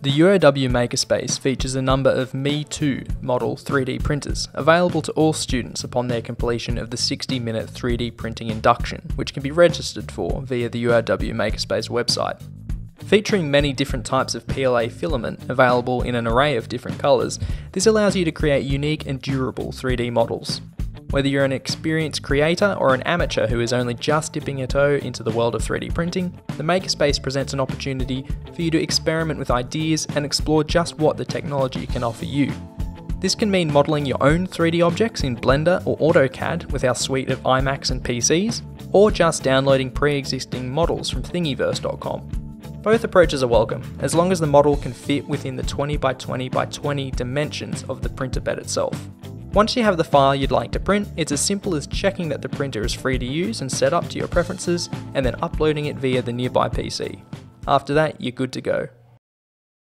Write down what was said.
The UOW Makerspace features a number of Me Too model 3D printers available to all students upon their completion of the 60 minute 3D printing induction, which can be registered for via the UOW Makerspace website. Featuring many different types of PLA filament available in an array of different colours, this allows you to create unique and durable 3D models. Whether you're an experienced creator or an amateur who is only just dipping a toe into the world of 3D printing, the Makerspace presents an opportunity for you to experiment with ideas and explore just what the technology can offer you. This can mean modelling your own 3D objects in Blender or AutoCAD with our suite of iMacs and PCs, or just downloading pre existing models from Thingiverse.com. Both approaches are welcome, as long as the model can fit within the 20 by 20 by 20 dimensions of the printer bed itself. Once you have the file you'd like to print, it's as simple as checking that the printer is free to use and set up to your preferences, and then uploading it via the nearby PC. After that, you're good to go.